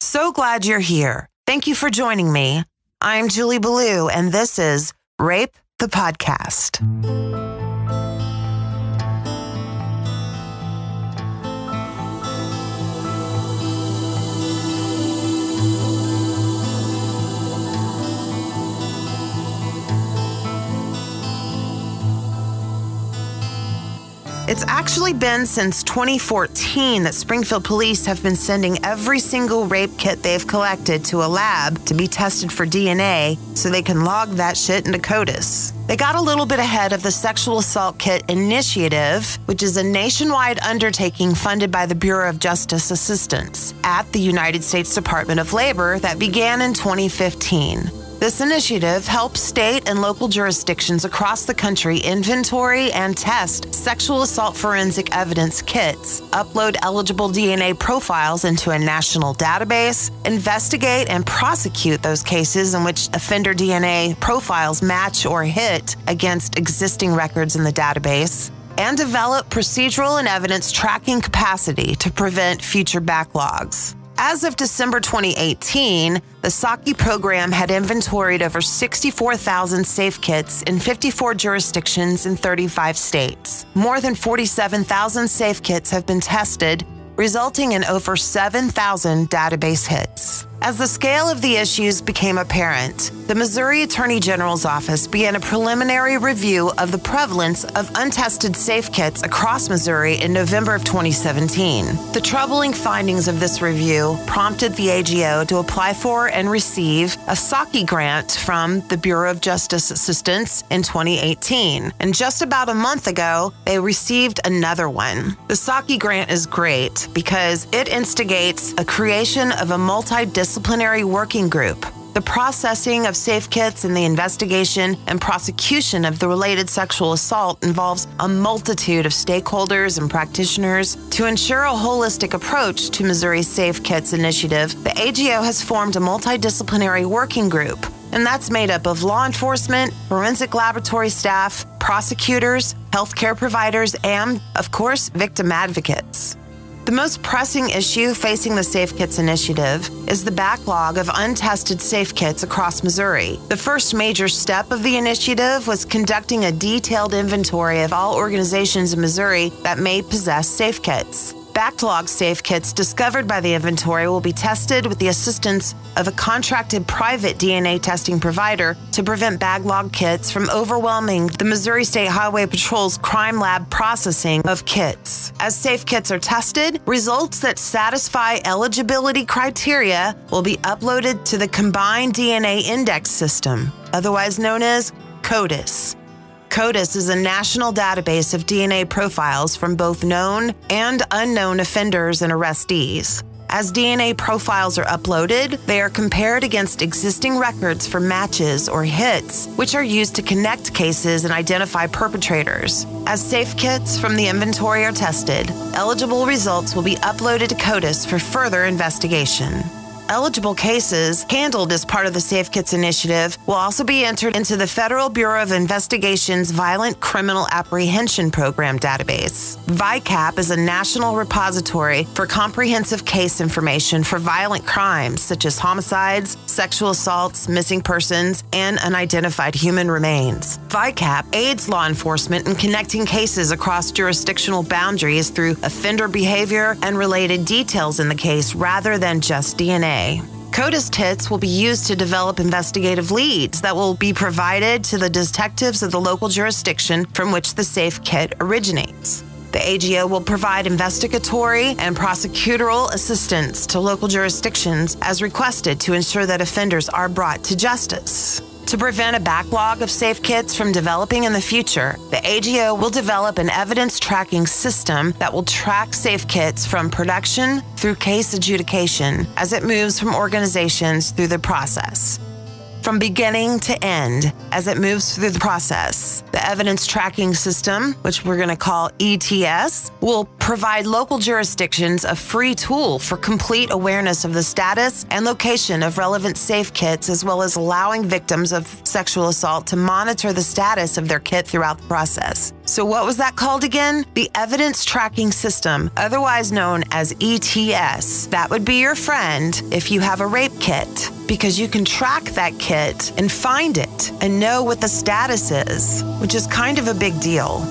So glad you're here. Thank you for joining me. I'm Julie Belew, and this is Rape the Podcast. It's actually been since 2014 that Springfield police have been sending every single rape kit they've collected to a lab to be tested for DNA so they can log that shit into CODIS. They got a little bit ahead of the Sexual Assault Kit Initiative, which is a nationwide undertaking funded by the Bureau of Justice Assistance at the United States Department of Labor that began in 2015. This initiative helps state and local jurisdictions across the country inventory and test sexual assault forensic evidence kits, upload eligible DNA profiles into a national database, investigate and prosecute those cases in which offender DNA profiles match or hit against existing records in the database, and develop procedural and evidence tracking capacity to prevent future backlogs. As of December 2018, the SAKI program had inventoried over 64,000 safe kits in 54 jurisdictions in 35 states. More than 47,000 safe kits have been tested, resulting in over 7,000 database hits. As the scale of the issues became apparent, the Missouri Attorney General's office began a preliminary review of the prevalence of untested safe kits across Missouri in November of 2017. The troubling findings of this review prompted the AGO to apply for and receive a SAKI grant from the Bureau of Justice Assistance in 2018. And just about a month ago, they received another one. The SAKI grant is great because it instigates a creation of a multidisciplinary disciplinary working group. The processing of safe kits and the investigation and prosecution of the related sexual assault involves a multitude of stakeholders and practitioners. To ensure a holistic approach to Missouri's Safe Kits initiative, the AGO has formed a multidisciplinary working group, and that's made up of law enforcement, forensic laboratory staff, prosecutors, healthcare providers, and, of course, victim advocates. The most pressing issue facing the Safe Kits initiative is the backlog of untested safe kits across Missouri. The first major step of the initiative was conducting a detailed inventory of all organizations in Missouri that may possess safe kits. Backlog safe kits discovered by the inventory will be tested with the assistance of a contracted private DNA testing provider to prevent backlog kits from overwhelming the Missouri State Highway Patrol's crime lab processing of kits. As safe kits are tested, results that satisfy eligibility criteria will be uploaded to the Combined DNA Index System, otherwise known as CODIS. CODIS is a national database of DNA profiles from both known and unknown offenders and arrestees. As DNA profiles are uploaded, they are compared against existing records for matches or hits, which are used to connect cases and identify perpetrators. As safe kits from the inventory are tested, eligible results will be uploaded to CODIS for further investigation. Eligible cases handled as part of the Safe Kits initiative will also be entered into the Federal Bureau of Investigation's Violent Criminal Apprehension Program database. VICAP is a national repository for comprehensive case information for violent crimes such as homicides, sexual assaults, missing persons, and unidentified human remains. VICAP aids law enforcement in connecting cases across jurisdictional boundaries through offender behavior and related details in the case rather than just DNA. CODIS kits will be used to develop investigative leads that will be provided to the detectives of the local jurisdiction from which the safe kit originates. The AGO will provide investigatory and prosecutorial assistance to local jurisdictions as requested to ensure that offenders are brought to justice. To prevent a backlog of safe kits from developing in the future, the AGO will develop an evidence tracking system that will track safe kits from production through case adjudication as it moves from organizations through the process from beginning to end as it moves through the process. The evidence tracking system, which we're going to call ETS, will provide local jurisdictions a free tool for complete awareness of the status and location of relevant safe kits, as well as allowing victims of sexual assault to monitor the status of their kit throughout the process. So, what was that called again? The Evidence Tracking System, otherwise known as ETS. That would be your friend if you have a rape kit, because you can track that kit and find it and know what the status is, which is kind of a big deal.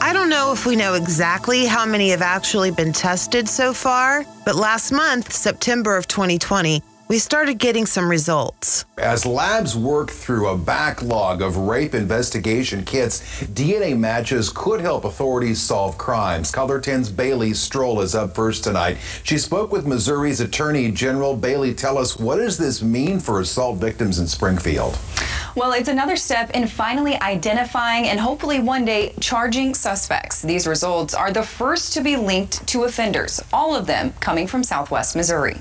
I don't know if we know exactly how many have actually been tested so far, but last month, September of 2020, we started getting some results. As labs work through a backlog of rape investigation kits, DNA matches could help authorities solve crimes. KOLR 10's Bailey Stroll is up first tonight. She spoke with Missouri's Attorney General. Bailey, tell us what does this mean for assault victims in Springfield? Well, it's another step in finally identifying and hopefully one day charging suspects. These results are the first to be linked to offenders, all of them coming from southwest Missouri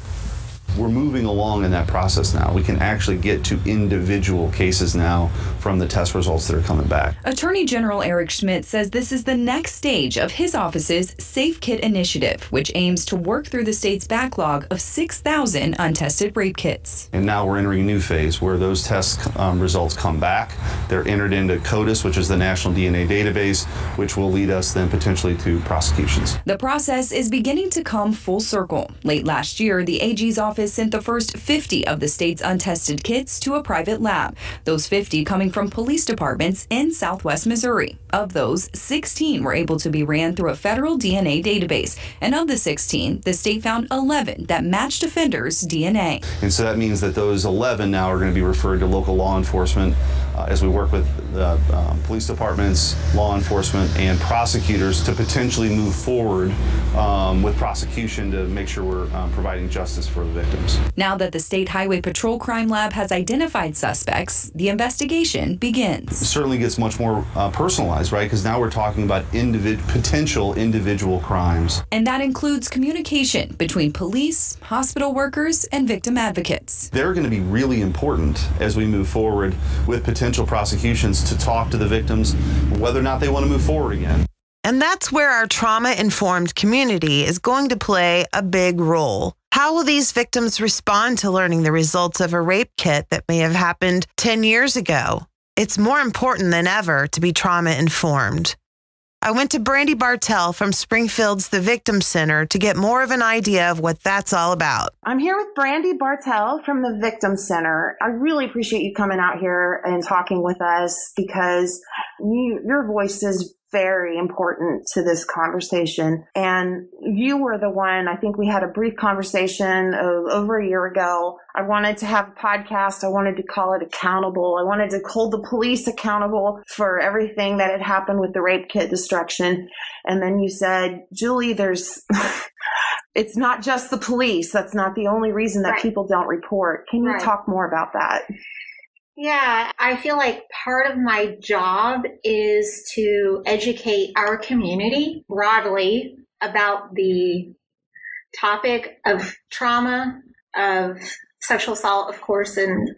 we're moving along in that process now. We can actually get to individual cases now from the test results that are coming back. Attorney General Eric Schmitt says this is the next stage of his office's Safe Kit initiative, which aims to work through the state's backlog of 6,000 untested rape kits. And now we're entering a new phase where those test um, results come back. They're entered into CODIS, which is the National DNA Database, which will lead us then potentially to prosecutions. The process is beginning to come full circle. Late last year, the AG's office has sent the first 50 of the state's untested kits to a private lab, those 50 coming from police departments in southwest Missouri. Of those, 16 were able to be ran through a federal DNA database, and of the 16, the state found 11 that matched offenders' DNA. And so that means that those 11 now are going to be referred to local law enforcement uh, as we work with the um, police departments, law enforcement, and prosecutors to potentially move forward um, with prosecution to make sure we're um, providing justice for the victims. Now that the State Highway Patrol Crime Lab has identified suspects, the investigation begins. It certainly gets much more uh, personalized, right? Because now we're talking about individ- potential individual crimes. And that includes communication between police, hospital workers, and victim advocates. They're going to be really important as we move forward with potential potential prosecutions to talk to the victims whether or not they want to move forward again. And that's where our trauma informed community is going to play a big role. How will these victims respond to learning the results of a rape kit that may have happened 10 years ago? It's more important than ever to be trauma informed. I went to Brandi Bartel from Springfield's The Victim Center to get more of an idea of what that's all about. I'm here with Brandi Bartel from the Victim Center. I really appreciate you coming out here and talking with us because you, your voice is very important to this conversation. And you were the one, I think we had a brief conversation over a year ago. I wanted to have a podcast. I wanted to call it accountable. I wanted to hold the police accountable for everything that had happened with the rape kit destruction. And then you said, Julie, there's, it's not just the police. That's not the only reason that right. people don't report. Can you right. talk more about that? Yeah, I feel like part of my job is to educate our community broadly about the topic of trauma, of sexual assault, of course, in,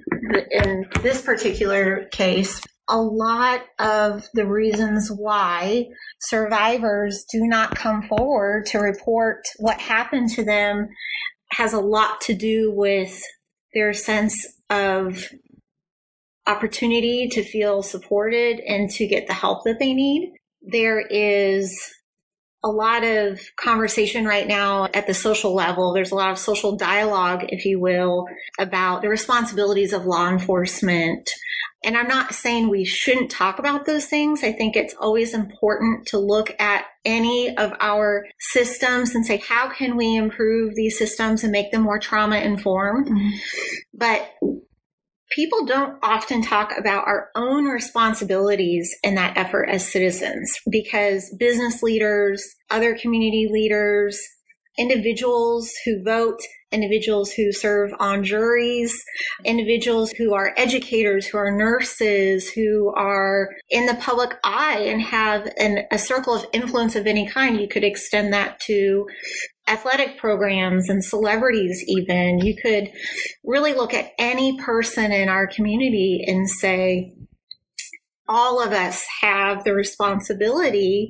in this particular case. A lot of the reasons why survivors do not come forward to report what happened to them has a lot to do with their sense of opportunity to feel supported and to get the help that they need. There is a lot of conversation right now at the social level. There's a lot of social dialogue, if you will, about the responsibilities of law enforcement. And I'm not saying we shouldn't talk about those things. I think it's always important to look at any of our systems and say, how can we improve these systems and make them more trauma informed? Mm-hmm. But people don't often talk about our own responsibilities in that effort as citizens because business leaders, other community leaders, individuals who vote, individuals who serve on juries, individuals who are educators, who are nurses, who are in the public eye and have an, a circle of influence of any kind. You could extend that to athletic programs and celebrities even. You could really look at any person in our community and say, all of us have the responsibility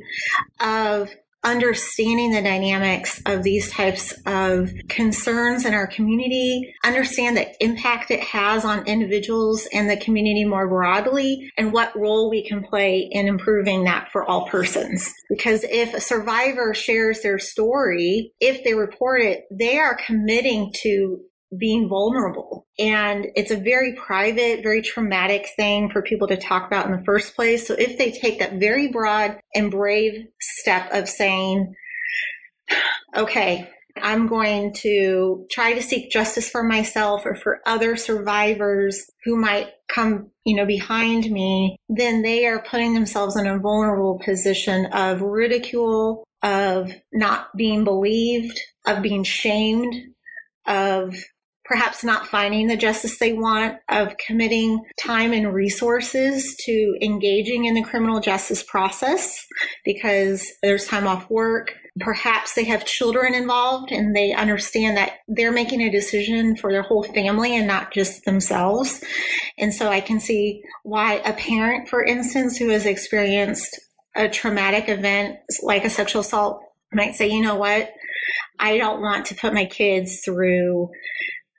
of understanding the dynamics of these types of concerns in our community, understand the impact it has on individuals and the community more broadly, and what role we can play in improving that for all persons. Because if a survivor shares their story, if they report it, they are committing to being vulnerable. And it's a very private, very traumatic thing for people to talk about in the first place. So if they take that very broad and brave step of saying, okay, I'm going to try to seek justice for myself or for other survivors who might come, you know, behind me, then they are putting themselves in a vulnerable position of ridicule, of not being believed, of being shamed, of perhaps not finding the justice they want, of committing time and resources to engaging in the criminal justice process because there's time off work. Perhaps they have children involved and they understand that they're making a decision for their whole family and not just themselves. And so I can see why a parent, for instance, who has experienced a traumatic event like a sexual assault might say, you know what? I don't want to put my kids through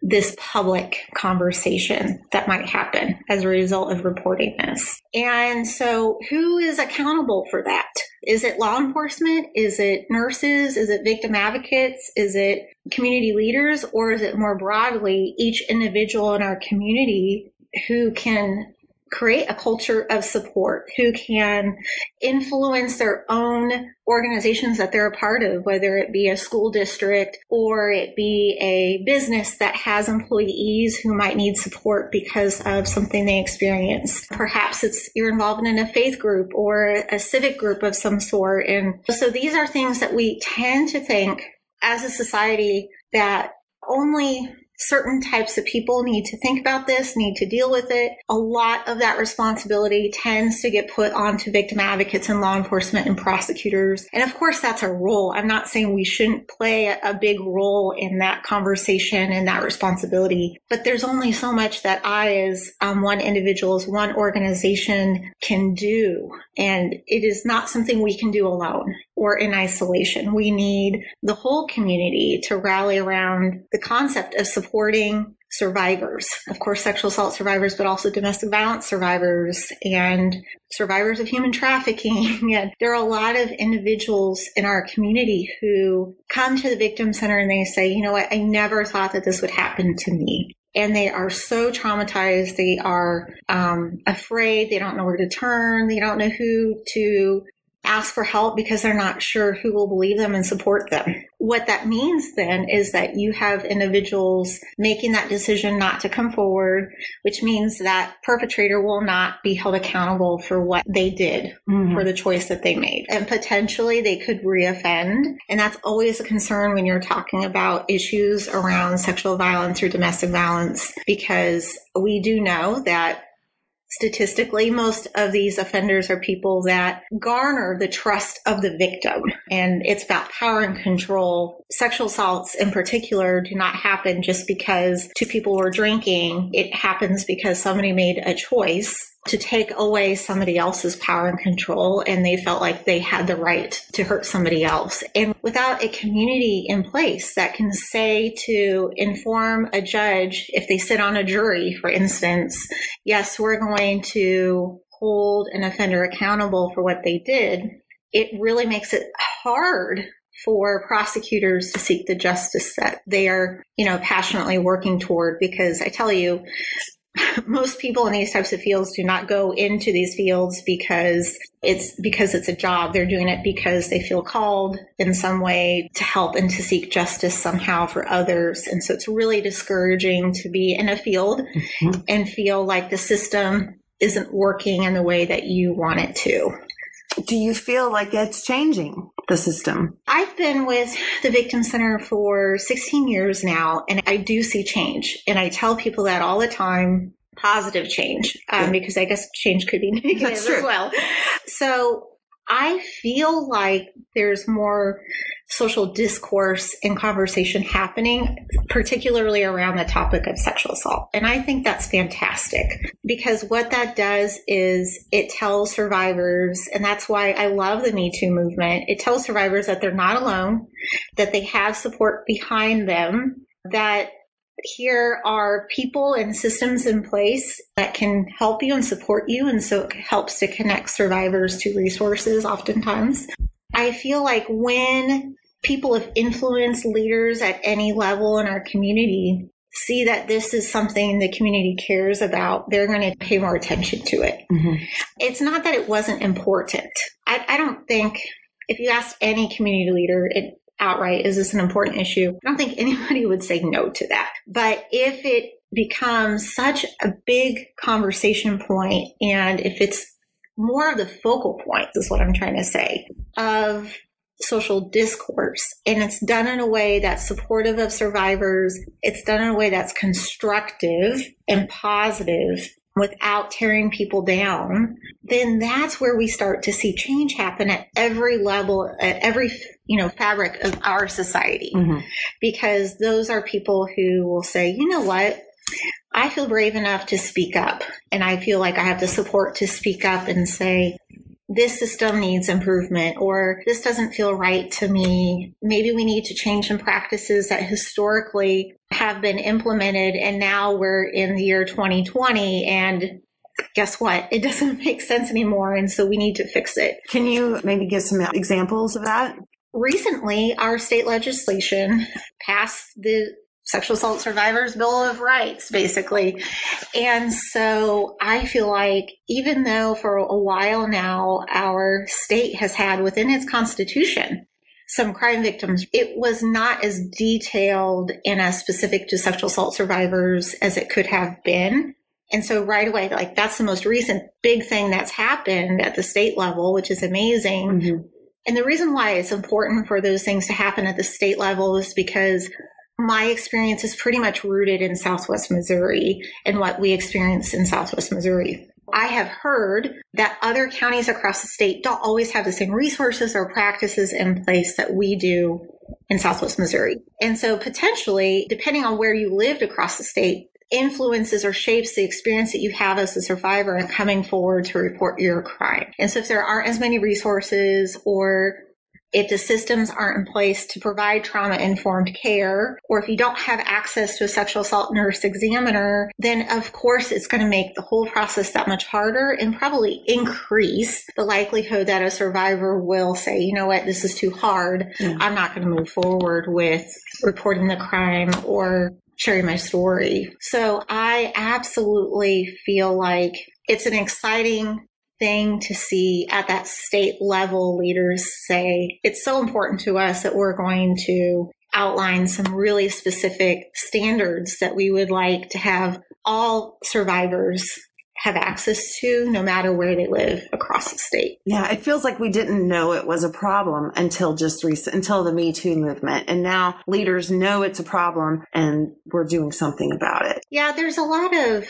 this public conversation that might happen as a result of reporting this. And so, who is accountable for that? Is it law enforcement? Is it nurses? Is it victim advocates? Is it community leaders? Or is it more broadly each individual in our community who can create a culture of support, who can influence their own organizations that they're a part of, whether it be a school district or it be a business that has employees who might need support because of something they experienced. Perhaps it's you're involved in a faith group or a civic group of some sort. And so these are things that we tend to think as a society that only certain types of people need to think about this, need to deal with it. A lot of that responsibility tends to get put onto victim advocates and law enforcement and prosecutors. And of course, that's a role. I'm not saying we shouldn't play a big role in that conversation and that responsibility, but there's only so much that I, as um, one individual, as one organization, can do. And it is not something we can do alone or in isolation. We need the whole community to rally around the concept of supporting survivors, of course, sexual assault survivors, but also domestic violence survivors and survivors of human trafficking. And there are a lot of individuals in our community who come to the victim center and they say, you know what, I never thought that this would happen to me and they are so traumatized. They are um, afraid. They don't know where to turn. They don't know who to ask for help because they're not sure who will believe them and support them. What that means then is that you have individuals making that decision not to come forward, which means that perpetrator will not be held accountable for what they did, mm-hmm. for the choice that they made. And potentially they could reoffend. And that's always a concern when you're talking about issues around sexual violence or domestic violence because we do know that statistically, most of these offenders are people that garner the trust of the victim. And it's about power and control. Sexual assaults in particular do not happen just because two people were drinking. It happens because somebody made a choice to take away somebody else's power and control and they felt like they had the right to hurt somebody else. And without a community in place that can say to inform a judge if they sit on a jury, for instance, yes, we're going to hold an offender accountable for what they did, it really makes it hard for prosecutors to seek the justice that they are, you know, passionately working toward because I tell you, most people in these types of fields do not go into these fields because it's because it's a job. They're doing it because they feel called in some way to help and to seek justice somehow for others. And so it's really discouraging to be in a field mm-hmm. and feel like the system isn't working in the way that you want it to. Do you feel like it's changing the system? I've been with the Victim Center for 16 years now, and I do see change. And I tell people that all the time positive change, um, because I guess change could be negative as well. So I feel like there's more social discourse and conversation happening, particularly around the topic of sexual assault. And I think that's fantastic because what that does is it tells survivors, and that's why I love the Me Too movement, it tells survivors that they're not alone, that they have support behind them, that here are people and systems in place that can help you and support you. And so it helps to connect survivors to resources oftentimes. I feel like when people of influence, leaders at any level in our community, see that this is something the community cares about, they're going to pay more attention to it. Mm-hmm. It's not that it wasn't important. I, I don't think if you ask any community leader, it, outright, is this an important issue? I don't think anybody would say no to that. But if it becomes such a big conversation point and if it's more of the focal point is what I'm trying to say of social discourse and it's done in a way that's supportive of survivors it's done in a way that's constructive and positive without tearing people down, then that's where we start to see change happen at every level, at every you know fabric of our society, mm-hmm. because those are people who will say, you know what. I feel brave enough to speak up, and I feel like I have the support to speak up and say, this system needs improvement or this doesn't feel right to me. Maybe we need to change some practices that historically have been implemented and now we're in the year 2020 and guess what? It doesn't make sense anymore. And so we need to fix it. Can you maybe give some examples of that? Recently, our state legislation passed the Sexual Assault Survivors Bill of Rights, basically. And so I feel like even though for a while now our state has had within its constitution some crime victims, it was not as detailed and as specific to sexual assault survivors as it could have been. And so right away, like that's the most recent big thing that's happened at the state level, which is amazing. Mm-hmm. And the reason why it's important for those things to happen at the state level is because my experience is pretty much rooted in Southwest Missouri and what we experience in Southwest Missouri. I have heard that other counties across the state don't always have the same resources or practices in place that we do in Southwest Missouri. And so potentially, depending on where you lived across the state, influences or shapes the experience that you have as a survivor and coming forward to report your crime. And so if there aren't as many resources or if the systems aren't in place to provide trauma informed care, or if you don't have access to a sexual assault nurse examiner, then of course it's going to make the whole process that much harder and probably increase the likelihood that a survivor will say, you know what, this is too hard. Mm. I'm not going to move forward with reporting the crime or sharing my story. So I absolutely feel like it's an exciting thing to see at that state level leaders say it's so important to us that we're going to outline some really specific standards that we would like to have all survivors have access to no matter where they live across the state. Yeah, it feels like we didn't know it was a problem until just recent until the Me Too movement. And now leaders know it's a problem and we're doing something about it. Yeah, there's a lot of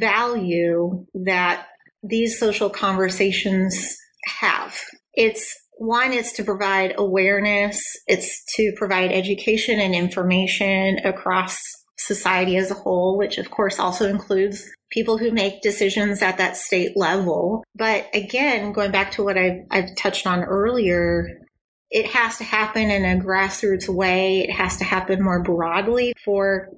value that these social conversations have. It's one, it's to provide awareness, it's to provide education and information across society as a whole, which of course also includes people who make decisions at that state level. But again, going back to what I've, I've touched on earlier, it has to happen in a grassroots way. It has to happen more broadly for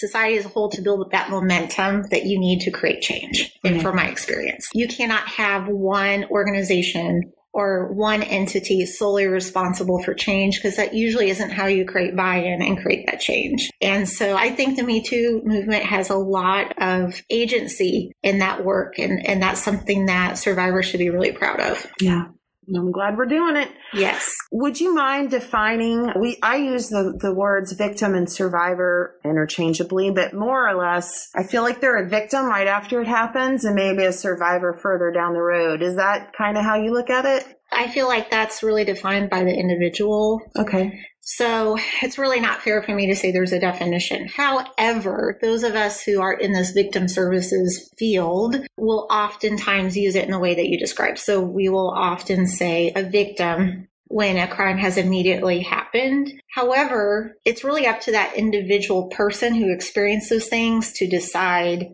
society as a whole to build that momentum that you need to create change. Mm-hmm. from my experience, you cannot have one organization or one entity solely responsible for change because that usually isn't how you create buy-in and create that change. And so I think the Me Too movement has a lot of agency in that work and, and that's something that survivors should be really proud of. Yeah. I'm glad we're doing it. Yes. Would you mind defining we I use the, the words victim and survivor interchangeably, but more or less I feel like they're a victim right after it happens and maybe a survivor further down the road. Is that kind of how you look at it? I feel like that's really defined by the individual. Okay. So it's really not fair for me to say there's a definition. However, those of us who are in this victim services field will oftentimes use it in the way that you described. So we will often say a victim when a crime has immediately happened. However, it's really up to that individual person who experienced those things to decide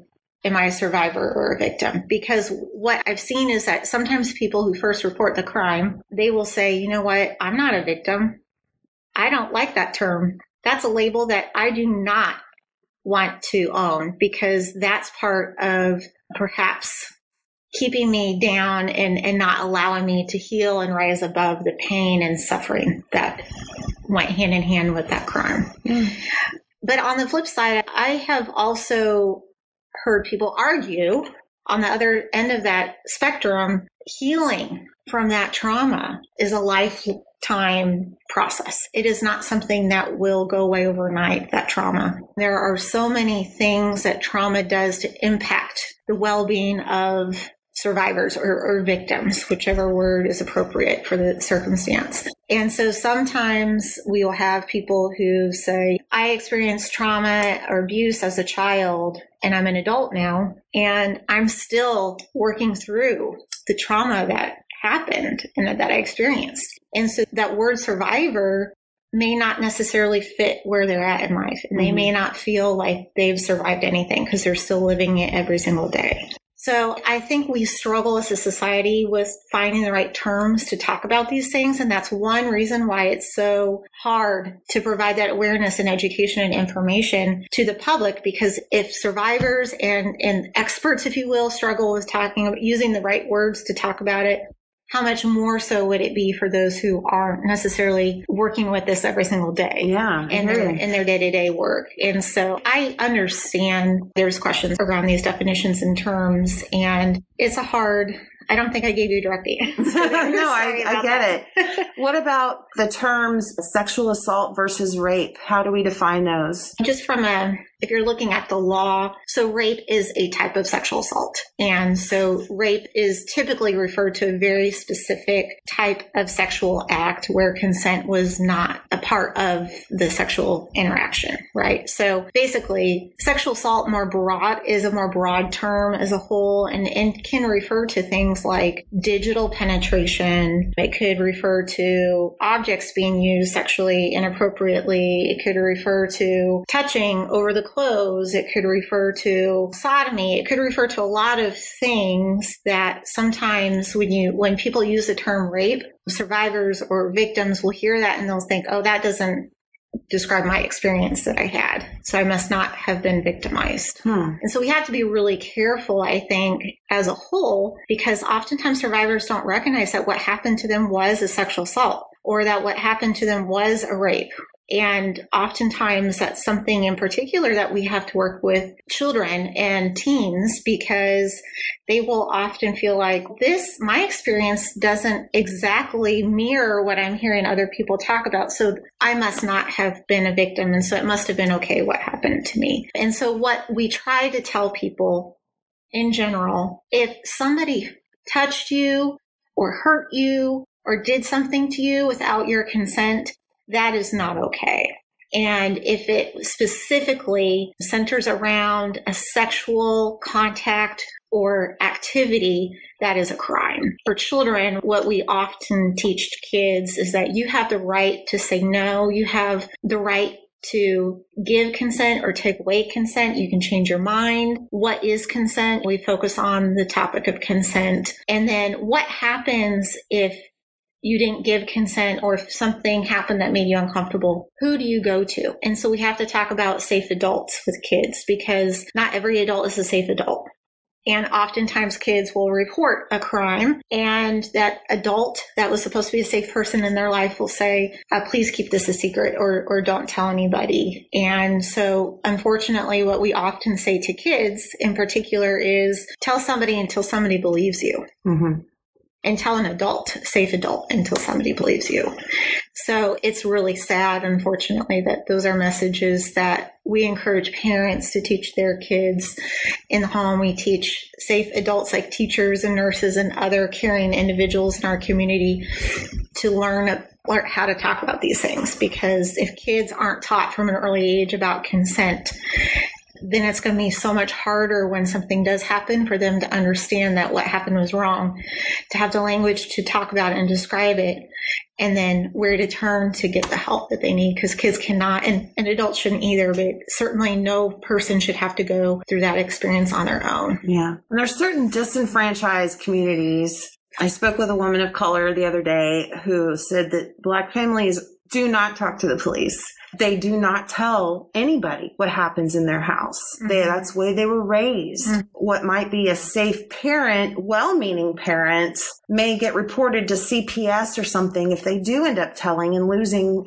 am I a survivor or a victim? Because what I've seen is that sometimes people who first report the crime, they will say, you know what, I'm not a victim. I don't like that term. That's a label that I do not want to own because that's part of perhaps keeping me down and, and not allowing me to heal and rise above the pain and suffering that went hand in hand with that crime. Mm. But on the flip side, I have also heard people argue on the other end of that spectrum, healing from that trauma is a lifetime process. It is not something that will go away overnight, that trauma. There are so many things that trauma does to impact the well being of survivors or, or, victims, whichever word is appropriate for the circumstance. And so sometimes we will have people who say, I experienced trauma or abuse as a child and I'm an adult now and I'm still working through the trauma that happened and that I experienced. And so that word survivor may not necessarily fit where they're at in life and they mm-hmm. may not feel like they've survived anything because they're still living it every single day. So I think we struggle as a society with finding the right terms to talk about these things. And that's one reason why it's so hard to provide that awareness and education and information to the public. Because if survivors and, and experts, if you will, struggle with talking about using the right words to talk about it, how much more so would it be for those who aren't necessarily working with this every single day? Yeah. In their, in their day to day work. And so I understand there's questions around these definitions and terms, and it's a hard I don't think I gave you a direct answer. no, I, I, get it. what about the terms sexual assault versus rape? How do we define those? Just from a if you're looking at the law, so rape is a type of sexual assault. And so rape is typically referred to a very specific type of sexual act where consent was not a part of the sexual interaction, right? So basically, sexual assault more broad is a more broad term as a whole and, and can refer to things like digital penetration. It could refer to objects being used sexually inappropriately. It could refer to touching over the clothes. It could refer to sodomy. It could refer to a lot of things that sometimes when you, when people use the term rape, survivors or victims will hear that and they'll think, oh, that doesn't describe my experience that I had. So I must not have been victimized. Hmm. And so we have to be really careful, I think, as a whole, because oftentimes survivors don't recognize that what happened to them was a sexual assault or that what happened to them was a rape and oftentimes that's something in particular that we have to work with children and teens because they will often feel like this, my experience doesn't exactly mirror what I'm hearing other people talk about. So I must not have been a victim. And so it must have been okay what happened to me. And so what we try to tell people in general, if somebody touched you or hurt you or did something to you without your consent, that is not okay. And if it specifically centers around a sexual contact or activity, that is a crime. For children, what we often teach kids is that you have the right to say no. You have the right to give consent or take away consent. You can change your mind. What is consent? We focus on the topic of consent. And then what happens if you didn't give consent or if something happened that made you uncomfortable, who do you go to? And so we have to talk about safe adults with kids because not every adult is a safe adult. And oftentimes kids will report a crime and that adult that was supposed to be a safe person in their life will say, uh, please keep this a secret or, or don't tell anybody. And so unfortunately, what we often say to kids in particular is tell somebody until somebody believes you. Mm-hmm and tell an adult, safe adult, until somebody believes you. So it's really sad, unfortunately, that those are messages that we encourage parents to teach their kids in the home. We teach safe adults like teachers and nurses and other caring individuals in our community to learn how to talk about these things because if kids aren't taught from an early age about consent, then it's going to be so much harder when something does happen for them to understand that what happened was wrong, to have the language to talk about and describe it, and then where to turn to get the help that they need because kids cannot, and, and adults shouldn't either, but certainly no person should have to go through that experience on their own. Yeah. And there's certain disenfranchised communities. I spoke with a woman of color the other day who said that black families do not talk to the police. They do not tell anybody what happens in their house. Mm-hmm. They, that's the way they were raised. Mm-hmm. What might be a safe parent, well-meaning parent, may get reported to CPS or something if they do end up telling and losing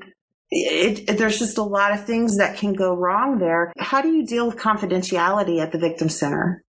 it, it, there's just a lot of things that can go wrong there. How do you deal with confidentiality at the victim center?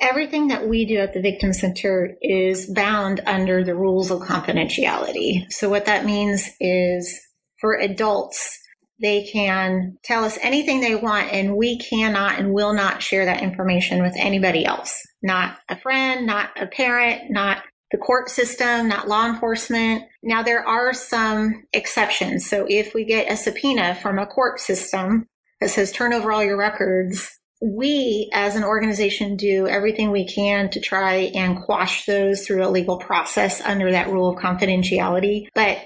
Everything that we do at the Victim Center is bound under the rules of confidentiality. So, what that means is for adults, they can tell us anything they want, and we cannot and will not share that information with anybody else. Not a friend, not a parent, not the court system, not law enforcement. Now, there are some exceptions. So, if we get a subpoena from a court system that says turn over all your records, we as an organization do everything we can to try and quash those through a legal process under that rule of confidentiality. But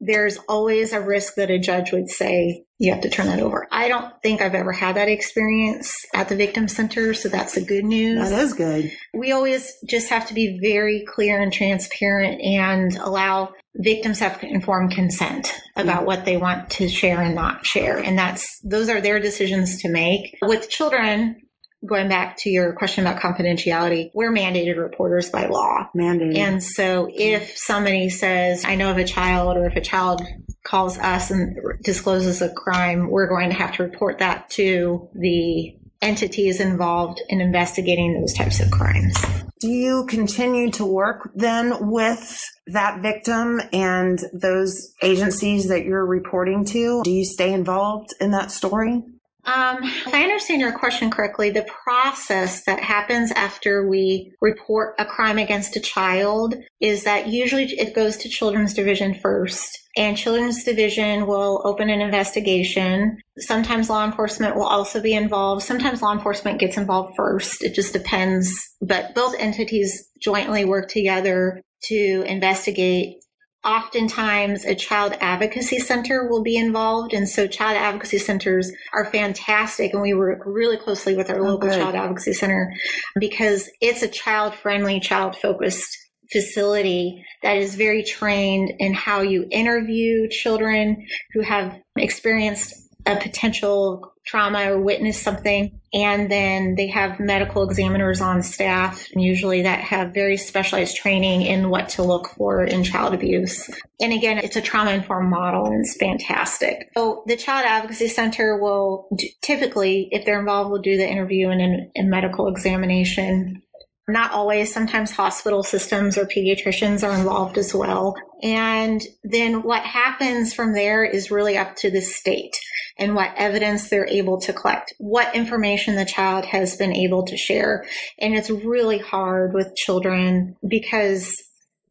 there's always a risk that a judge would say you have to turn that over. I don't think I've ever had that experience at the victim center, so that's the good news. That is good. We always just have to be very clear and transparent and allow victims have informed consent about mm-hmm. what they want to share and not share. And that's those are their decisions to make. With children, going back to your question about confidentiality, we're mandated reporters by law. Mandated. And so if somebody says, I know of a child, or if a child calls us and discloses a crime, we're going to have to report that to the entities involved in investigating those types of crimes. Do you continue to work then with that victim and those agencies that you're reporting to? Do you stay involved in that story? Um, if I understand your question correctly, the process that happens after we report a crime against a child is that usually it goes to Children's Division first, and Children's Division will open an investigation. Sometimes law enforcement will also be involved. Sometimes law enforcement gets involved first. It just depends. But both entities jointly work together to investigate oftentimes a child advocacy center will be involved. And so child advocacy centers are fantastic. And we work really closely with our oh, local good. child advocacy center because it's a child friendly, child focused facility that is very trained in how you interview children who have experienced a potential trauma or witness something. And then they have medical examiners on staff, usually that have very specialized training in what to look for in child abuse. And again, it's a trauma informed model and it's fantastic. So the Child Advocacy Center will do, typically, if they're involved, will do the interview and, a medical examination not always. Sometimes hospital systems or pediatricians are involved as well. And then what happens from there is really up to the state and what evidence they're able to collect, what information the child has been able to share. And it's really hard with children because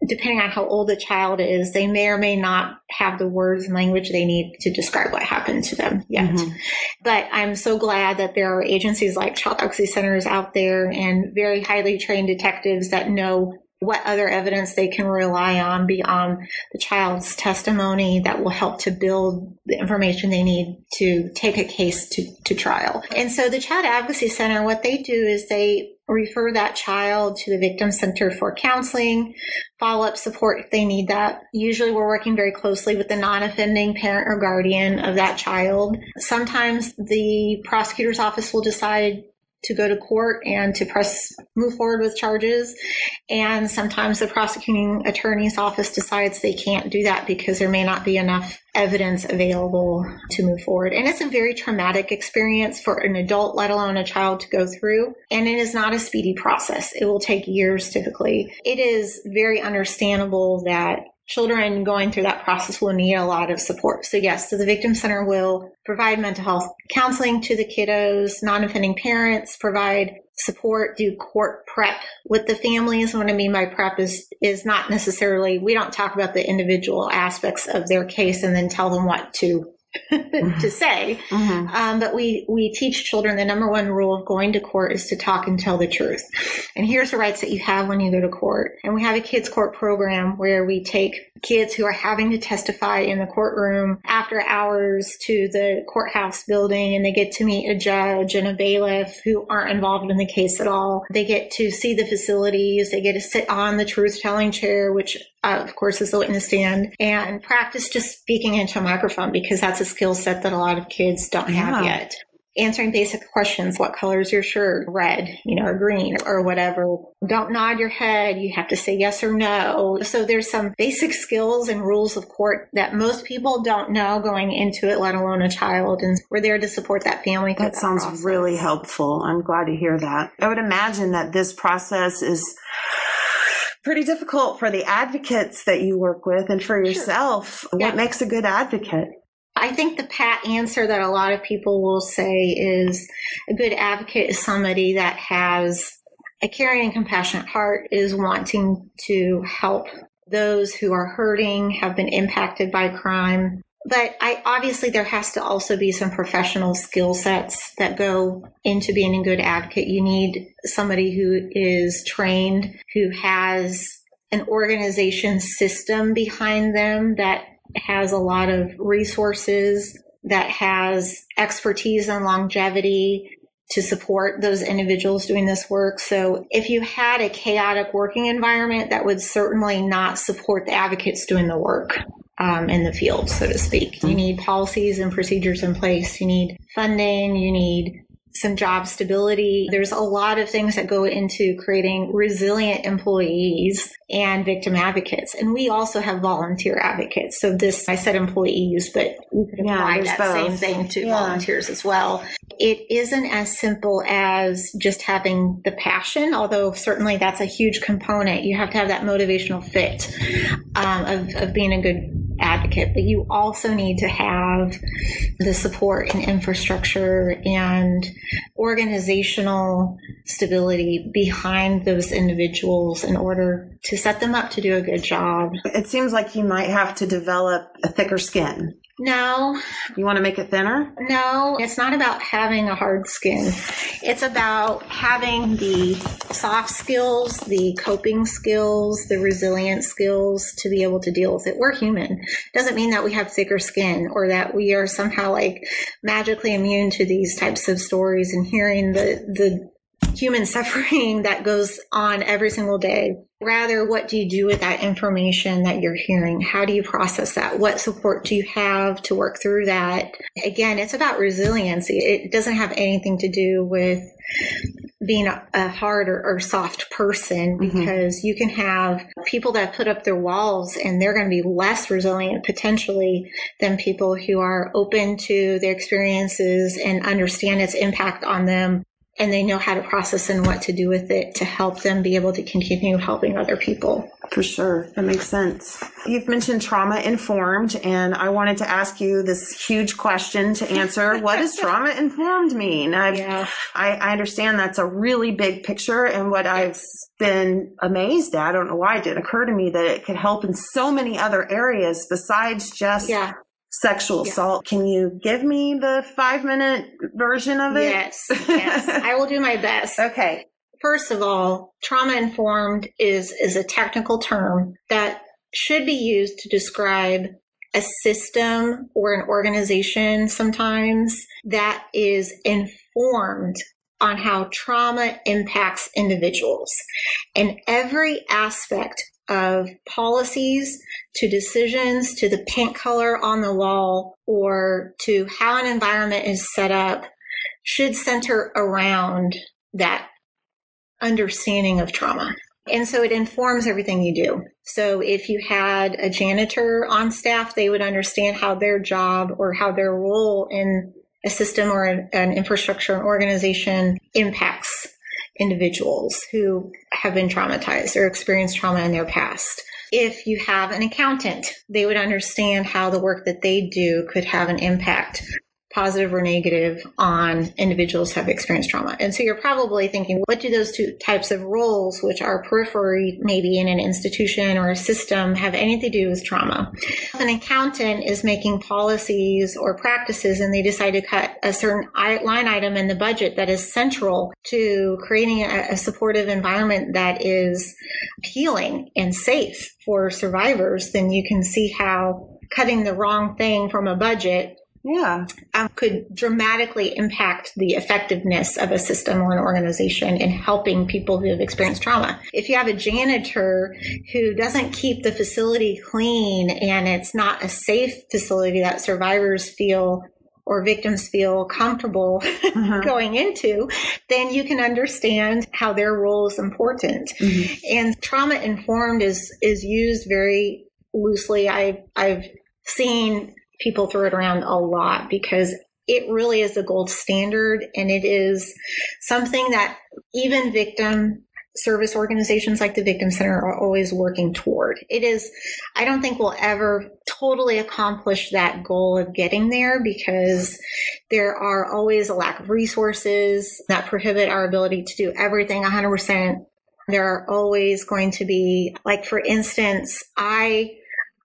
depending on how old the child is, they may or may not have the words and language they need to describe what happened to them yet. Mm-hmm. But I'm so glad that there are agencies like child advocacy centers out there and very highly trained detectives that know what other evidence they can rely on beyond the child's testimony that will help to build the information they need to take a case to, to trial. And so the Child Advocacy Center, what they do is they refer that child to the victim center for counseling, follow up support if they need that. Usually we're working very closely with the non-offending parent or guardian of that child. Sometimes the prosecutor's office will decide to go to court and to press move forward with charges. And sometimes the prosecuting attorney's office decides they can't do that because there may not be enough evidence available to move forward. And it's a very traumatic experience for an adult let alone a child to go through. And it is not a speedy process. It will take years typically. It is very understandable that children going through that process will need a lot of support. So yes, so the Victim Center will provide mental health counseling to the kiddos, non-offending parents, provide support, do court prep with the families. What I mean by prep is is not necessarily we don't talk about the individual aspects of their case and then tell them what to to say. Mm-hmm. Um, but we, we teach children the number one rule of going to court is to talk and tell the truth. And here's the rights that you have when you go to court. And we have a kids court program where we take kids who are having to testify in the courtroom after hours to the courthouse building and they get to meet a judge and a bailiff who aren't involved in the case at all. They get to see the facilities. They get to sit on the truth telling chair, which uh, of course is the witness stand and practice just speaking into a microphone because that's a skill set that a lot of kids don't yeah. have yet answering basic questions what color is your shirt? Red you know or green or whatever. Don't nod your head. You have to say yes or no. So there's some basic skills and rules of court that most people don't know going into it let alone a child and we're there to support that family that, that sounds process. really helpful. I'm glad to hear that. I would imagine that this process is pretty difficult for the advocates that you work with and for yourself. Sure. what makes a good advocate I think the pat answer that a lot of people will say is a good advocate is somebody that has a caring and compassionate heart, is wanting to help those who are hurting, have been impacted by crime. But I obviously there has to also be some professional skill sets that go into being a good advocate. You need somebody who is trained, who has an organization system behind them that has a lot of resources, that has expertise and longevity to support those individuals doing this work. So if you had a chaotic working environment, that would certainly not support the advocates doing the work. Um, in the field, so to speak. You need policies and procedures in place. You need funding. You need some job stability. There's a lot of things that go into creating resilient employees and victim advocates. And we also have volunteer advocates. So this, I said employees, but you can apply yeah, that both. same thing to yeah. volunteers as well. It isn't as simple as just having the passion, although certainly that's a huge component. You have to have that motivational fit um, of, of being a good advocate, but you also need to have the support and infrastructure and organizational stability behind those individuals in order to set them up to do a good job. It seems like you might have to develop a thicker skin no. You want to make it thinner? No, it's not about having a hard skin. It's about having the soft skills, the coping skills, the resilient skills to be able to deal with it. We're human. Doesn't mean that we have thicker skin or that we are somehow like magically immune to these types of stories and hearing the the human suffering that goes on every single day. Rather, what do you do with that information that you're hearing? How do you process that? What support do you have to work through that? Again, it's about resiliency. It doesn't have anything to do with being a, a hard or, or, soft person mm-hmm. because mm-hmm. you can have people that put up their walls and they're going to be less resilient potentially than people who are open to their experiences and understand its impact on them and they know how to process and what to do with it to help them be able to continue helping other people. For sure. That makes sense. You've mentioned trauma informed, and I wanted to ask you this huge question to answer. what does trauma informed mean? Yeah. I, I understand that's a really big picture, and what I've been amazed at, I don't know why it didn't occur to me that it could help in so many other areas besides just yeah sexual yeah. assault. Can you give me the five minute version of it? Yes, yes. I will do my best. Okay. First of all, trauma informed is, is a technical term that should be used to describe a system or an organization sometimes that is informed on how trauma impacts individuals. And every aspect of policies to decisions to the paint color on the wall or to how an environment is set up should center around that understanding of trauma. And so it informs everything you do. So if you had a janitor on staff, they would understand how their job or how their role in a system or an, infrastructure and organization impacts individuals who have been traumatized or experienced trauma in their past. If you have an accountant, they would understand how the work that they do could have an impact positive or negative on individuals have experienced trauma. And so you're probably thinking, what do those two types of roles, which are periphery, maybe in an institution or a system, have anything to do with trauma? An accountant is making policies or practices and they decide to cut a certain line item in the budget that is central to creating a, a supportive environment that is healing and safe for survivors, then you can see how cutting the wrong thing from a budget yeah. Um, could dramatically impact the effectiveness of a system or an organization in helping people who have experienced trauma. If you have a janitor who doesn't keep the facility clean and it's not a safe facility that survivors feel or victims feel comfortable uh-huh. going into, then you can understand how their role is important. Mm-hmm. And trauma informed is is used very loosely. I've I've seen people throw it around a lot because it really is a gold standard and it is something that even victim service organizations like the Victim Center are always working toward. It is, I don't think we'll ever totally accomplish that goal of getting there because there are always a lack of resources that prohibit our ability to do everything 100%. There are always going to be, like, for instance, I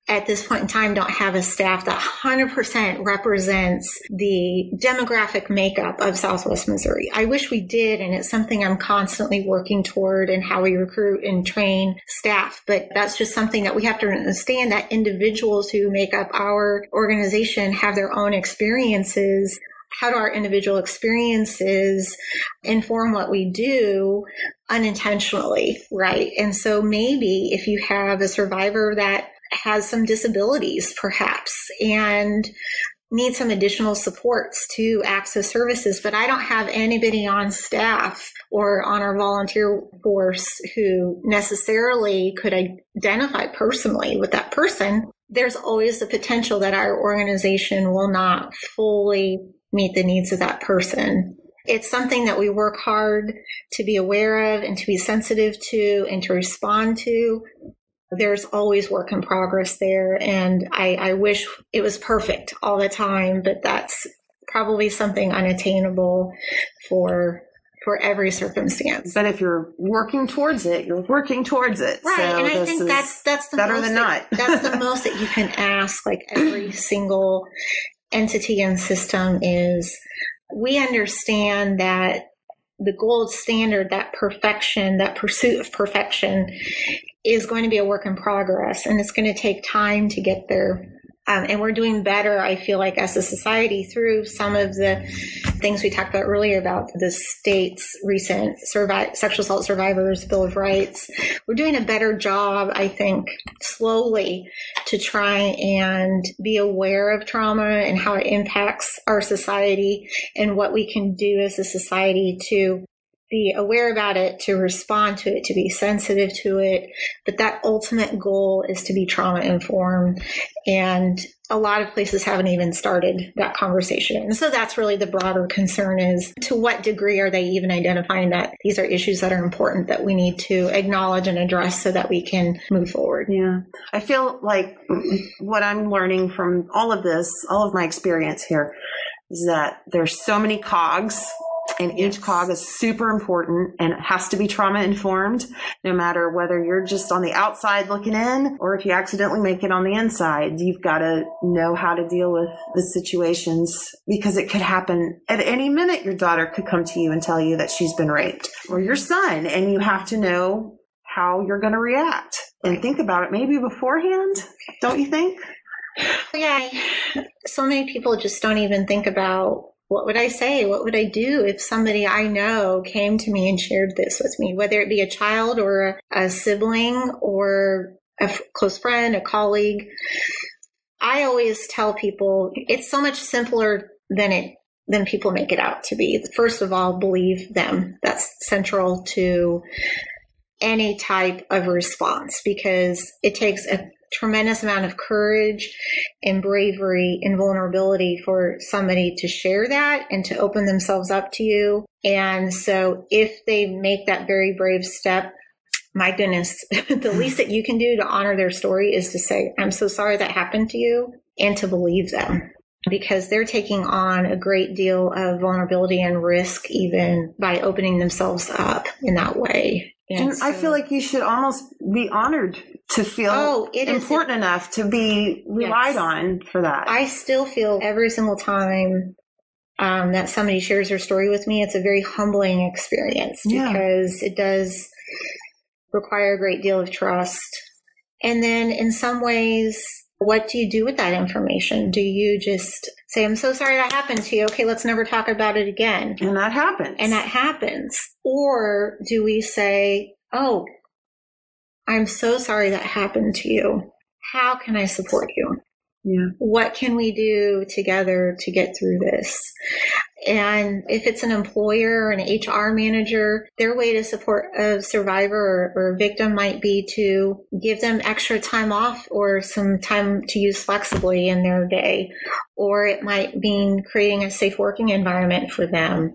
at this point in time don't have a staff that 100% represents the demographic makeup of Southwest Missouri. I wish we did, and it's something I'm constantly working toward and how we recruit and train staff. But that's just something that we have to understand that individuals who make up our organization have their own experiences how do our individual experiences inform what we do unintentionally, right? And so maybe if you have a survivor that has some disabilities perhaps and need some additional supports to access services, but I don't have anybody on staff or on our volunteer force who necessarily could identify personally with that person. There's always the potential that our organization will not fully meet the needs of that person. It's something that we work hard to be aware of and to be sensitive to and to respond to there's always work in progress there. And I, I wish it was perfect all the time, but that's probably something unattainable for for every circumstance. But if you're working towards it, you're working towards it. Right. So and I think that's that's the better than that, not. that's the most that you can ask like every single entity and system is we understand that the gold standard, that perfection, that pursuit of perfection is going to be a work in progress and it's going to take time to get there. Um, and we're doing better, I feel like, as a society through some of the things we talked about earlier about the state's recent sexual assault survivors bill of rights. We're doing a better job, I think, slowly to try and be aware of trauma and how it impacts our society and what we can do as a society to be aware about it, to respond to it, to be sensitive to it. But that ultimate goal is to be trauma informed. And a lot of places haven't even started that conversation. And so that's really the broader concern is to what degree are they even identifying that these are issues that are important that we need to acknowledge and address so that we can move forward. Yeah. I feel like what I'm learning from all of this, all of my experience here, is that there's so many cogs and yes. each cog is super important and it has to be trauma informed no matter whether you're just on the outside looking in or if you accidentally make it on the inside you've got to know how to deal with the situations because it could happen at any minute your daughter could come to you and tell you that she's been raped or your son and you have to know how you're going to react. And think about it maybe beforehand don't you think? Yeah so many people just don't even think about what would I say? What would I do if somebody I know came to me and shared this with me, whether it be a child or a, sibling or a f- close friend, a colleague? I always tell people it's so much simpler than it than people make it out to be. First of all, believe them. That's central to any type of response because it takes a tremendous amount of courage and bravery and vulnerability for somebody to share that and to open themselves up to you. And so if they make that very brave step, my goodness, the least that you can do to honor their story is to say, I'm so sorry that happened to you, and to believe them because they're taking on a great deal of vulnerability and risk even by opening themselves up in that way. And, and so, I feel like you should almost be honored to feel oh, it important enough to be relied yes. on for that. I still feel every single time um, that somebody shares their story with me, it's a very humbling experience yeah. because it does require a great deal of trust. And then in some ways, what do you do with that information? Do you just say, I'm so sorry that happened to you. Okay, let's never talk about it again. And that happens. And that happens. Or do we say, Oh, I'm so sorry that happened to you. How can I support you? Yeah. What can we do together to get through this? And if it's an employer or an HR manager, their way to support a survivor or, victim might be to give them extra time off or some time to use flexibly in their day. Or it might mean creating a safe working environment for them.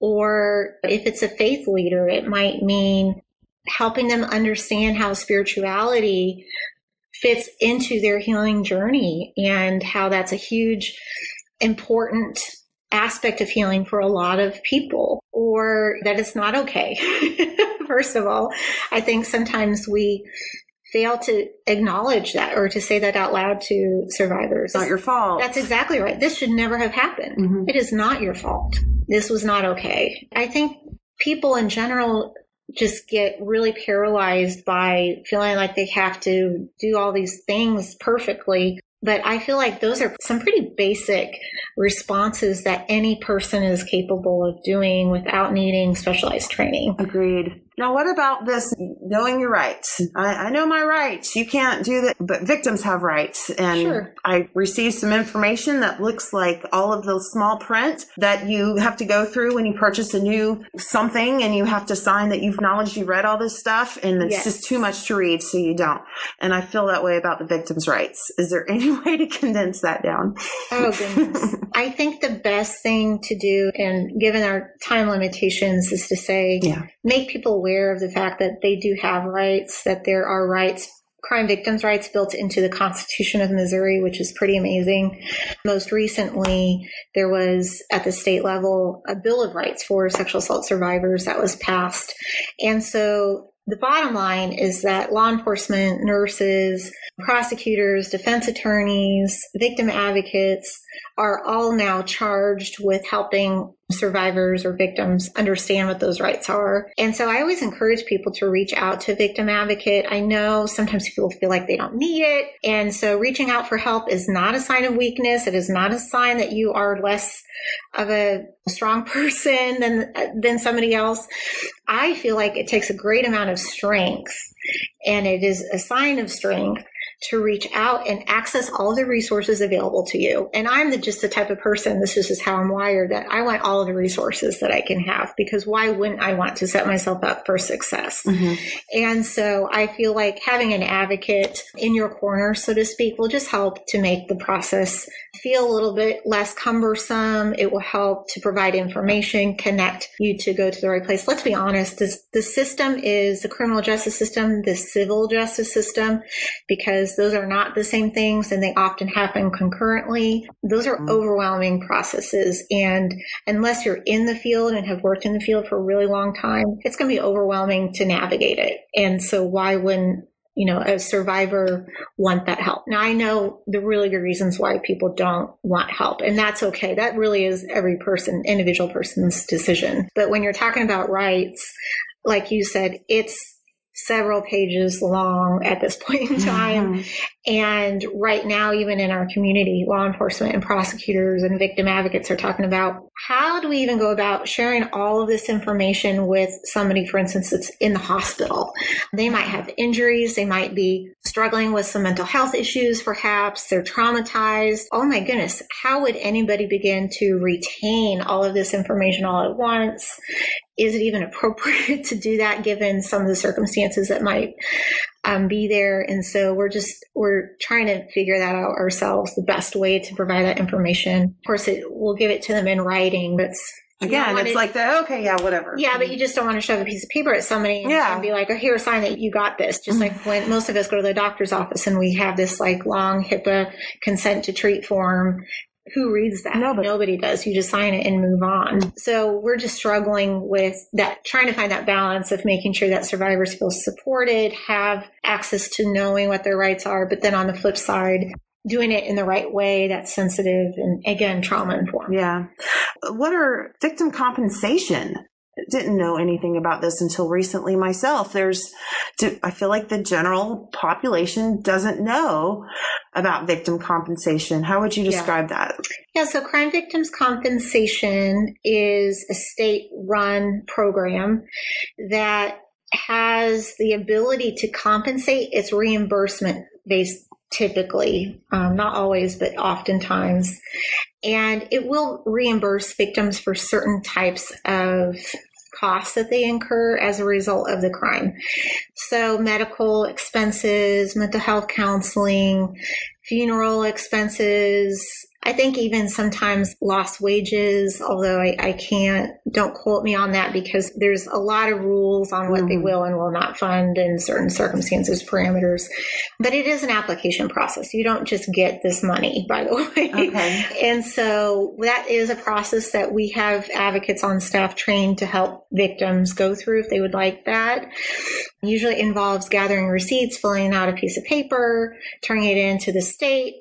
Or if it's a faith leader, it might mean helping them understand how spirituality fits into their healing journey and how that's a huge, important aspect of healing for a lot of people, or that it's not okay. First of all, I think sometimes we fail to acknowledge that or to say that out loud to survivors. It's not your fault. That's exactly right. This should never have happened. Mm-hmm. It is not your fault. This was not okay. I think people in general just get really paralyzed by feeling like they have to do all these things perfectly. But I feel like those are some pretty basic responses that any person is capable of doing without needing specialized training. Agreed. Now, what about this knowing your rights? I, I, know my rights. You can't do that, but victims have rights. And sure. I received some information that looks like all of the small print that you have to go through when you purchase a new something and you have to sign that you've acknowledged you read all this stuff and it's yes. just too much to read, so you don't. And I feel that way about the victims' rights. Is there any way to condense that down? Oh, goodness. I think the best thing to do, and given our time limitations, is to say, yeah. make people aware of the fact that they do have rights, that there are rights crime victims' rights built into the Constitution of Missouri, which is pretty amazing. Most recently, there was at the state level a Bill of Rights for sexual assault survivors that was passed. And so the bottom line is that law enforcement, nurses, prosecutors, defense attorneys, victim advocates are all now charged with helping survivors or victims understand what those rights are. And so I always encourage people to reach out to victim advocate. I know sometimes people feel like they don't need it. And so reaching out for help is not a sign of weakness. It is not a sign that you are less of a strong person than than somebody else. I feel like it takes a great amount of strength and it is a sign of strength to reach out and access all the resources available to you. And I'm the, just the type of person, this is just how I'm wired, that I want all of the resources that I can have because why wouldn't I want to set myself up for success? Mm-hmm. And so I feel like having an advocate in your corner, so to speak, will just help to make the process feel a little bit less cumbersome. It will help to provide information, connect you to go to the right place. Let's be honest, this, the system is the criminal justice system, the civil justice system, because those are not the same things and they often happen concurrently. Those are mm-hmm. overwhelming processes. And unless you're in the field and have worked in the field for a really long time, it's going to be overwhelming to navigate it. And so why wouldn't you know, a survivor want that help. Now I know the really good reasons why people don't want help and that's okay. That really is every person, individual person's decision. But when you're talking about rights, like you said, it's several pages long at this point in time. Mm-hmm. And right now, even in our community, law enforcement and prosecutors and victim advocates are talking about how do we even go about sharing all of this information with somebody, for instance, that's in the hospital? They might have injuries. They might be struggling with some mental health issues, perhaps. They're traumatized. Oh my goodness. How would anybody begin to retain all of this information all at once? Is it even appropriate to do that given some of the circumstances that might um, be there. And so we're just, we're trying to figure that out ourselves, the best way to provide that information. Of course, it, we'll give it to them in writing, but it's Again, it's like the okay, yeah, whatever. Yeah, but you just don't want to shove a piece of paper at somebody and, Yeah. and be like, "Oh, here, sign that you got this." Just like when most of us go to the doctor's office and we have this like long HIPAA consent to treat form. Who reads that? Nobody. does. You just sign it and move on. So we're just struggling with that, trying to find that balance of making sure that survivors feel supported, have access to knowing what their rights are, but then on the flip side, doing it in the right way that's sensitive and again trauma informed. Yeah. What are victim compensation? Didn't know anything about this until recently myself. There's, I feel like the general population doesn't know about victim compensation. How would you Yeah. describe that? Yeah, so Crime Victims Compensation is a state run program that has the ability to compensate. It's reimbursement based typically, um, not always, but oftentimes. And it will reimburse victims for certain types of costs that they incur as a result of the crime. So, medical expenses, mental health counseling, funeral expenses. I think even sometimes lost wages, although I, I can't, don't quote me on that because there's a lot of rules on what they Mhm. will and will not fund in certain circumstances, parameters. But it is an application process. You don't just get this money, by the way. Okay. And so that is a process that we have advocates on staff trained to help victims go through if they would like that. Usually involves gathering receipts, filling out a piece of paper, turning it into the state.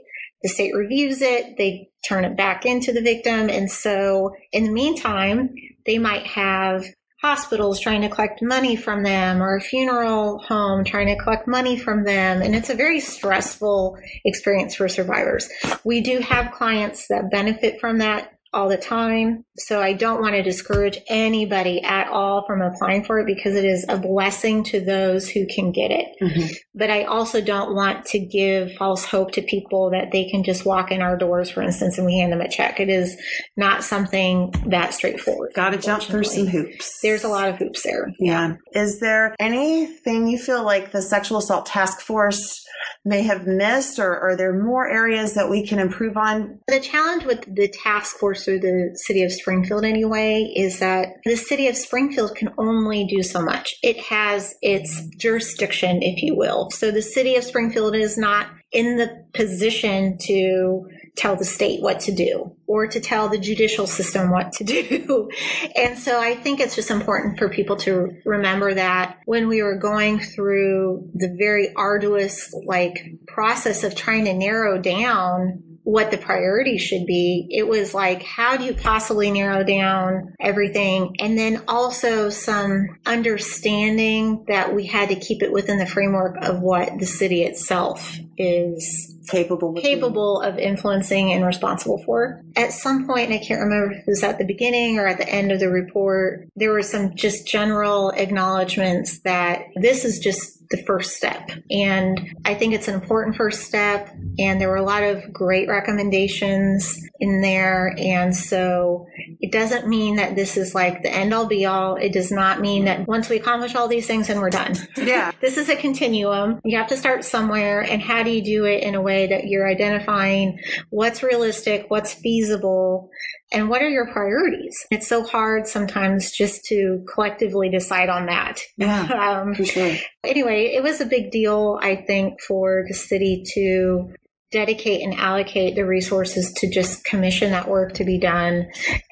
The state reviews it, they turn it back into the victim. And so in the meantime, they might have hospitals trying to collect money from them or a funeral home trying to collect money from them. And it's a very stressful experience for survivors. We do have clients that benefit from that all the time. So I don't want to discourage anybody at all from applying for it because it is a blessing to those who can get it. Mhm. But I also don't want to give false hope to people that they can just walk in our doors, for instance, and we hand them a check. It is not something that straightforward. Got to jump through some hoops. There's a lot of hoops there. Yeah. Is there anything you feel like the sexual assault task force may have missed, or are there more areas that we can improve on? The challenge with the task force or the city of Springfield, anyway, is that the city of Springfield can only do so much. It has its jurisdiction, if you will. So the city of Springfield is not in the position to tell the state what to do or to tell the judicial system what to do. And so I think it's just important for people to remember that when we were going through the very arduous like process of trying to narrow down what the priority should be. It was like, how do you possibly narrow down everything? And then also some understanding that we had to keep it within the framework of what the city itself is Capable. of doing? capable of influencing and responsible for. At some point, and I can't remember if it was at the beginning or at the end of the report, there were some just general acknowledgments that this is just the first step. And I think it's an important first step. And there were a lot of great recommendations in there. And so it doesn't mean that this is like the end all be all. It does not mean that once we accomplish all these things and we're done. Yeah. This is a continuum. You have to start somewhere, and how do you do it in a way that you're identifying what's realistic, what's feasible, and what are your priorities? It's so hard sometimes just to collectively decide on that. Yeah. Um, For sure. anyway, it was a big deal, I think, for the city to dedicate and allocate the resources to just commission that work to be done.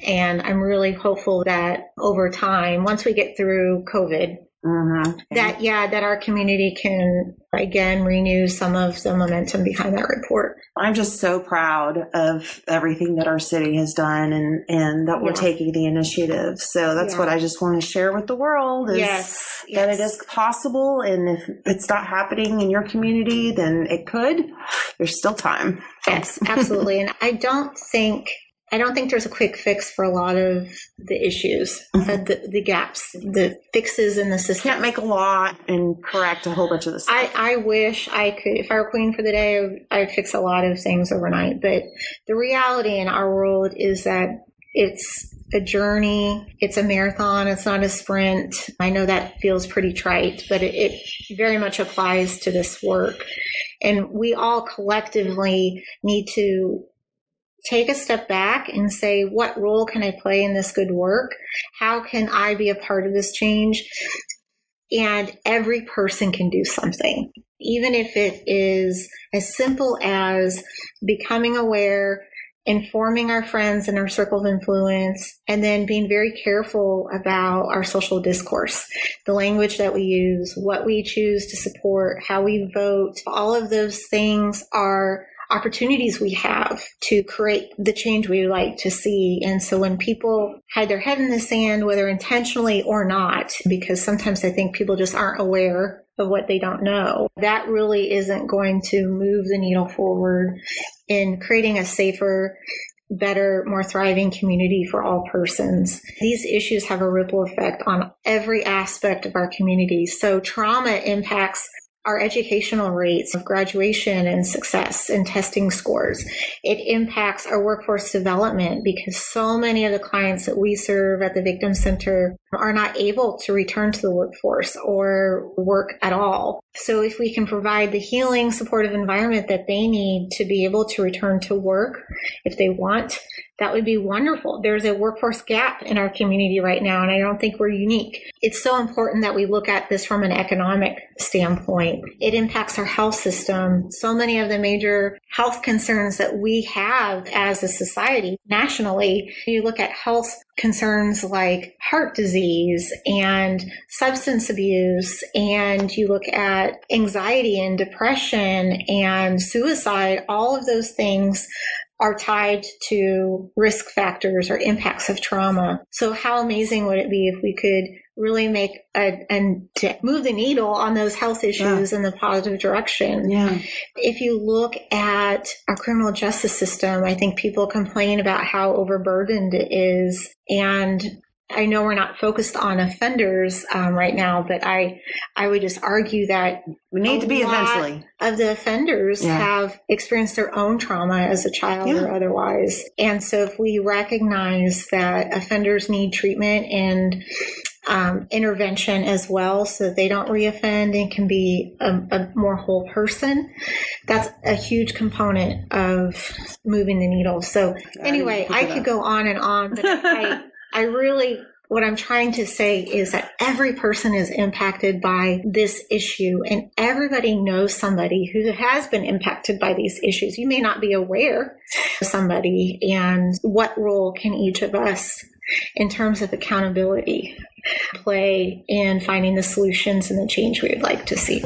And I'm really hopeful that over time, once we get through COVID, Mhm. that yeah that our community can again renew some of the momentum behind that report I'm just so proud of everything that our city has done and, and that we're taking the initiative. So that's Yeah. what I just want to share with the world is yes that yes. it is possible. And if it's not happening in your community, then it could. There's still time. yes absolutely and i don't think I don't think there's a quick fix for a lot of the issues, Mhm. uh, the, the gaps, the fixes in the system. Can't make a lot and correct a whole bunch of the stuff. I, I wish I could, if I were queen for the day, I would- I'd fix a lot of things overnight. But the reality in our world is that it's a journey, it's a marathon, it's not a sprint. I know that feels pretty trite, but it, it very much applies to this work. And we all collectively need to take a step back and say, what role can I play in this good work? How can I be a part of this change? And every person can do something, even if it is as simple as becoming aware, informing our friends in our circle of influence, and then being very careful about our social discourse, the language that we use, what we choose to support, how we vote. All of those things are opportunities we have to create the change we like to see. And so when people hide their head in the sand, whether intentionally or not, because sometimes I think people just aren't aware of what they don't know, that really isn't going to move the needle forward in creating a safer, better, more thriving community for all persons. These issues have a ripple effect on every aspect of our community. So trauma impacts our educational rates of graduation and success and testing scores. It impacts our workforce development because so many of the clients that we serve at the Victim Center are not able to return to the workforce or work at all. So if we can provide the healing, supportive environment that they need to be able to return to work if they want, that would be wonderful. There's a workforce gap in our community right now, and I don't think we're unique. It's so important that we look at this from an economic standpoint. It impacts our health system. So many of the major health concerns that we have as a society nationally, you look at health concerns like heart disease and substance abuse, and you look at anxiety and depression and suicide, all of those things are tied to risk factors or impacts of trauma. So how amazing would it be if we could really make a, and move the needle on those health issues yeah. in the positive direction. Yeah. If you look at our criminal justice system, I think people complain about how overburdened it is. And I know we're not focused on offenders um, right now, but I I would just argue that we need to be eventually. Of the offenders yeah. have experienced their own trauma as a child yeah. or otherwise, and so if we recognize that offenders need treatment and um, intervention as well so that they don't reoffend and can be a, a, more whole person. That's a huge component of moving the needle. So anyway, I could go on and on, but I, I really what I'm trying to say is that every person is impacted by this issue and everybody knows somebody who has been impacted by these issues. You may not be aware of somebody and what role can each of us in terms of accountability play in finding the solutions and the change we would like to see.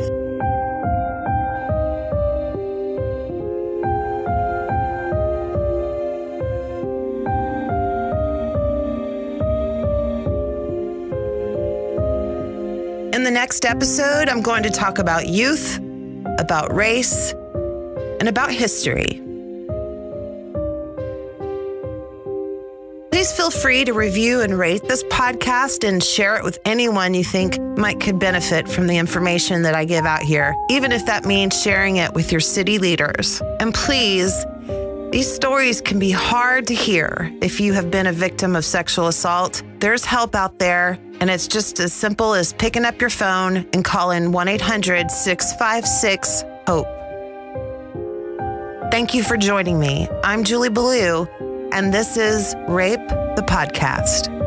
The next episode, I'm going to talk about youth, about race, and about history. Please feel free to review and rate this podcast and share it with anyone you think might could benefit from the information that I give out here, even if that means sharing it with your city leaders. And please, these stories can be hard to hear if you have been a victim of sexual assault. There's help out there and it's just as simple as picking up your phone and calling 1 800 656 HOPE. Thank you for joining me. I'm Julie Belew, and this is Rape the Podcast.